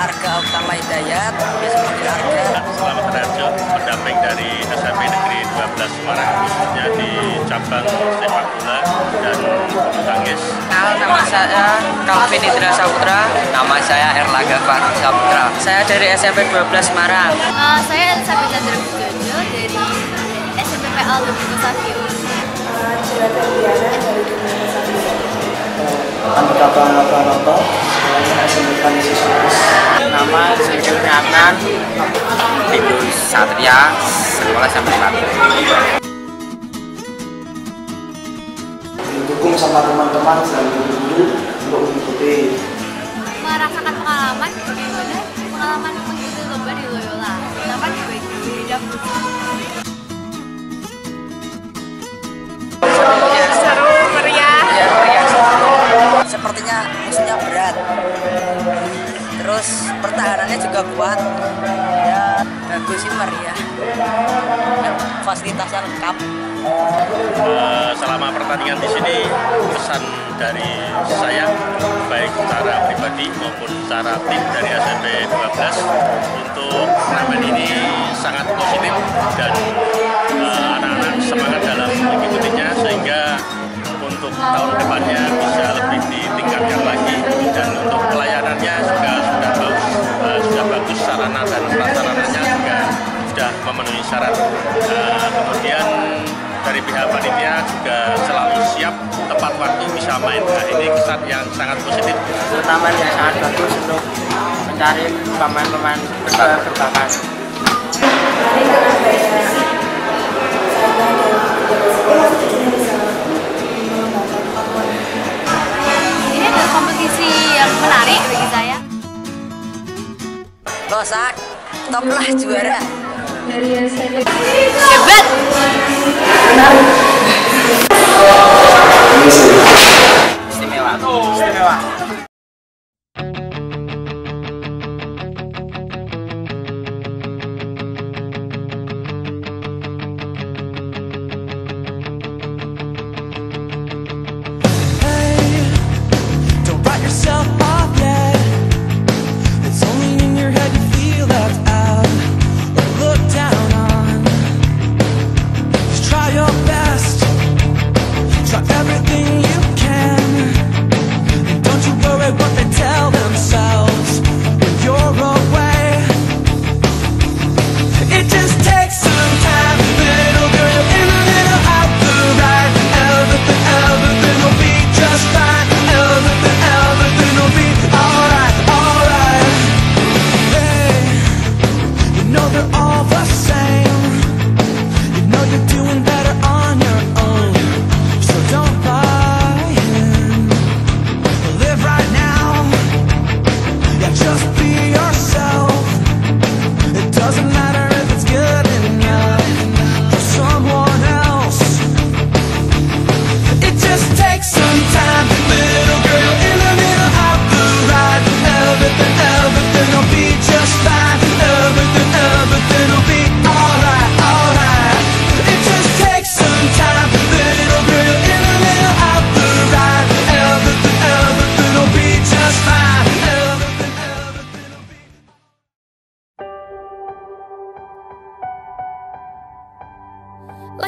Arga Utama Hidayat, biasa panggil Arga. Selamat Rajo, pendamping dari SMP Negeri 12 Semarang, khususnya di cabang sepak bola dan bulu tangkis. Nama saya Calvin Indra Saputra. Nama saya Erlangga Faruk Saputra. Saya dari SMP 12 Semarang. Uh, saya Elizabeth Chandra Bujojo dari SMP PL 21 Andika Pranoto, SMP Yesus Nama Zulkifli Adnan. Ibu Satria, sekolah sampai Didukung sama teman-teman dan guru-guru untuk mengikuti. Merasakan pengalaman bagaimana pengalaman mengikuti lomba di Loyola. Dapat dibagi di bidang Sepertinya musuhnya berat. Terus pertahanannya juga kuat. Ya, bagus sih meriah. Ya, fasilitasnya lengkap. Eh, selama pertandingan di sini pesan dari saya baik secara pribadi maupun secara tim dari SMP 12 untuk sudah memenuhi syarat. Eh, kemudian dari pihak panitia juga selalu siap tepat waktu bisa main. Nah, ini kesan yang sangat positif. Turnamen yang sangat bagus untuk mencari pemain-pemain berbakat. ini adalah kompetisi yang menarik bagi saya Losak, top lah juara. Hebat Istimewa. Istimewa.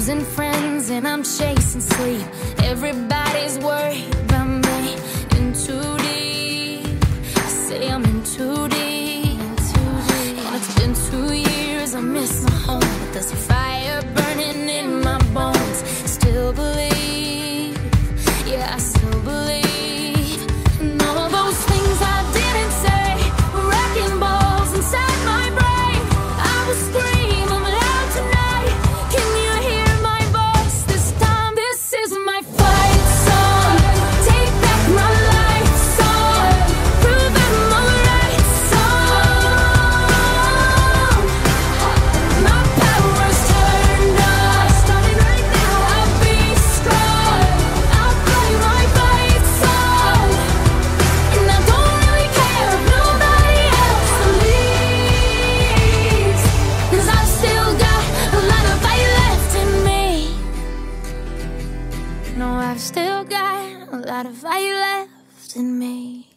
losing friends and I'm chasing sleep. Everybody's worried about me. In too deep, I say I'm in too deep. In too deep. And it's been two years, I miss my home, but there's a fire. got a fire left in me.